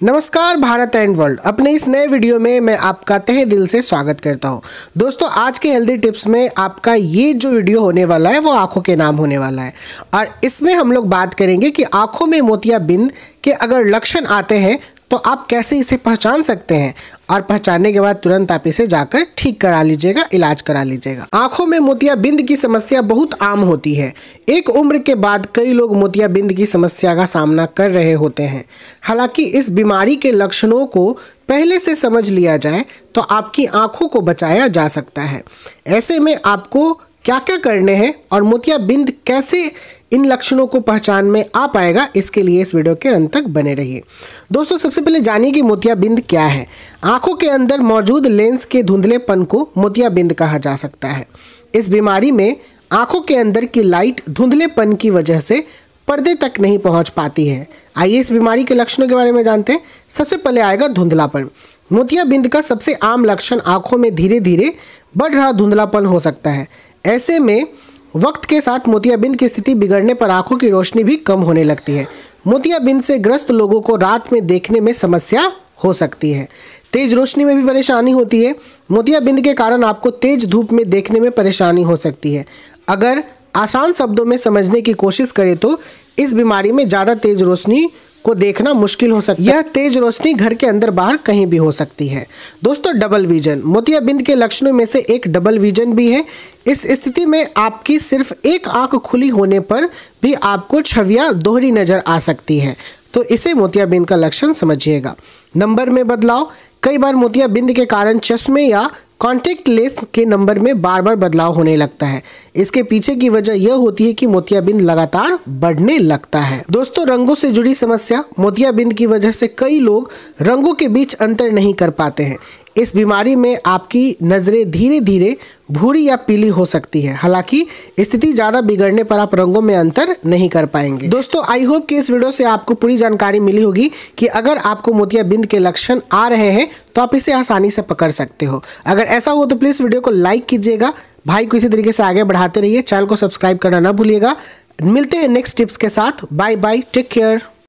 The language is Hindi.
नमस्कार भारत एंड वर्ल्ड। अपने इस नए वीडियो में मैं आपका तहे दिल से स्वागत करता हूँ। दोस्तों, आज के हेल्दी टिप्स में आपका ये जो वीडियो होने वाला है, वो आँखों के नाम होने वाला है। और इसमें हम लोग बात करेंगे कि आँखों में मोतियाबिंद के अगर लक्षण आते हैं तो आप कैसे इसे पहचान सकते हैं? और पहचानने के बाद तुरंत आप इसे जाकर ठीक करा लीजिएगा, इलाज करा लीजिएगा। आँखों में मोतियाबिंद की समस्या बहुत आम होती है। एक उम्र के बाद कई लोग मोतियाबिंद की समस्या का सामना कर रहे होते हैं। हालाँकि इस बीमारी के लक्षणों को पहले से समझ लिया जाए तो आपकी आँखों को बचाया जा सकता है। ऐसे में आपको क्या क्या करने हैं और मोतियाबिंद कैसे इन लक्षणों को पहचान में आ पाएगा। इसके लिए इस वीडियो के अंत तक बने रहिए। दोस्तों, सबसे पहले जानिए कि मोतियाबिंद क्या है। आँखों के अंदर मौजूद लेंस के धुंधलेपन को मोतियाबिंद कहा जा सकता है। इस बीमारी में आँखों के अंदर की लाइट धुंधलेपन की वजह से पर्दे तक नहीं पहुँच पाती है। आइए इस बीमारी के लक्षणों के बारे में जानते हैं। सबसे पहले आएगा धुंधलापन। मोतियाबिंद का सबसे आम लक्षण आँखों में धीरे धीरे बढ़ रहा धुंधलापन हो सकता है। ऐसे में वक्त के साथ मोतियाबिंद की स्थिति बिगड़ने पर आँखों की रोशनी भी कम होने लगती है। मोतियाबिंद से ग्रस्त लोगों को रात में देखने में समस्या हो सकती है। तेज रोशनी में भी परेशानी होती है। मोतियाबिंद के कारण आपको तेज धूप में देखने में परेशानी हो सकती है। अगर आसान शब्दों में समझने की कोशिश करें तो इस बीमारी में ज़्यादा तेज रोशनी को देखना मुश्किल हो सकता है। यह तेज रोशनी घर के अंदर बाहर कहीं भी हो सकती है। दोस्तों डबल विजन मोतियाबिंद के लक्षणों में से एक डबल विजन भी है। इस स्थिति में आपकी सिर्फ़ एक आँख खुली होने पर भी आपको छवियाँ दोहरी नज़र आ सकती है। तो इसे मोतियाबिंद का लक्षण समझिएगा। नंबर में बदलाव। कई बार मोतियाबिंद के कारण चश्मे या कॉन्टेक्ट लेस के नंबर में बार बार बदलाव होने लगता है। इसके पीछे की वजह यह होती है कि मोतियाबिंद लगातार बढ़ने लगता है। दोस्तों, रंगों से जुड़ी समस्या, मोतियाबिंद की वजह से कई लोग रंगों के बीच अंतर नहीं कर पाते हैं। इस बीमारी में आपकी नज़रें धीरे धीरे भूरी या पीली हो सकती है। हालाँकि, स्थिति ज़्यादा बिगड़ने पर आप रंगों में अंतर नहीं कर पाएँगे। दोस्तों आई होप कि इस वीडियो से आपको पूरी जानकारी मिली होगी कि अगर आपको मोतियाबिंद के लक्षण आ रहे हैं तो आप इसे आसानी से पकड़ सकते हो। अगर ऐसा हो तो प्लीज़ वीडियो को लाइक कीजिएगा। भाई को इसी तरीके से आगे बढ़ाते रहिए। चैनल को सब्सक्राइब करना ना भूलिएगा। मिलते हैं नेक्स्ट टिप्स के साथ। Bye bye take care